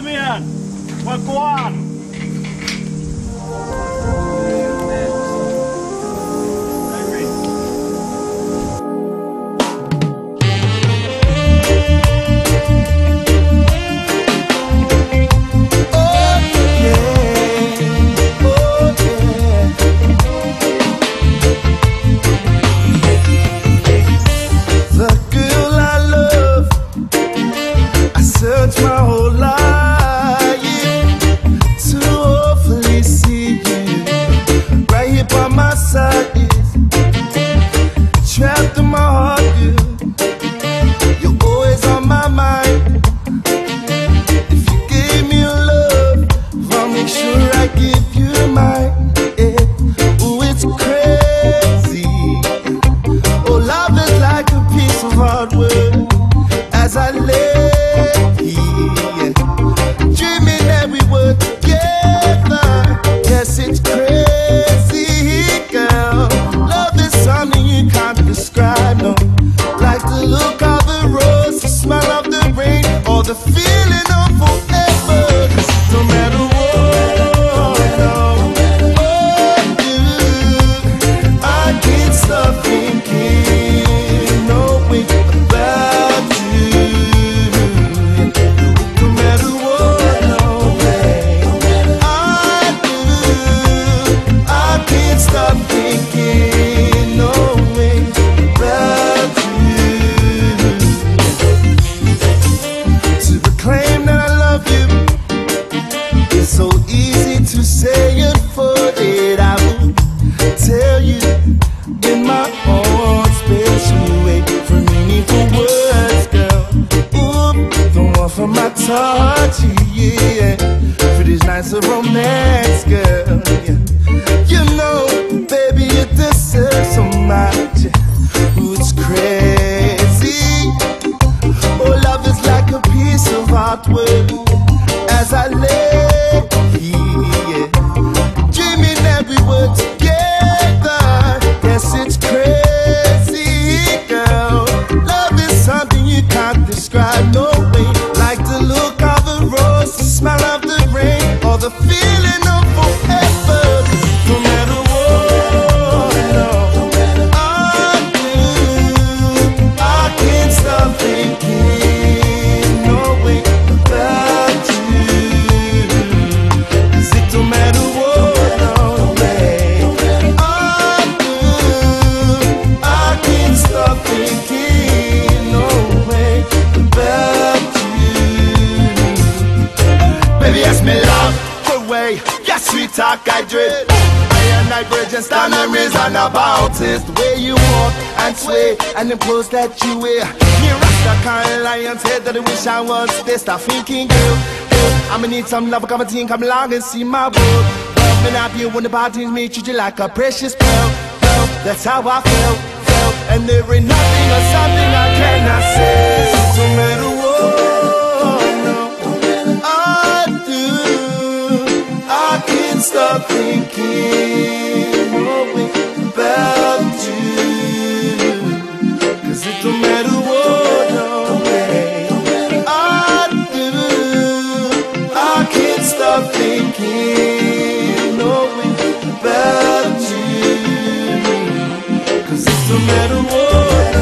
外面，快过来！Touch, yeah. For these nights of romance, girl. Yeah. You know, baby, you deserve so much. Ooh, it's crazy. Oh, love is like a piece of artwork me love the way your sweet talk I dread. I and I virgin stand and reason about it. The way you walk and sway and the clothes that you wear. Me rasta kind lion's head that I wish I was this. Stop thinking, girl, I'ma need some love. Come and team, come along and see my world. Well, me not be when the parties me treat you like a precious pearl. That's how I feel, feel. And there ain't nothing or something I cannot I'm thinking, about you. Matter what.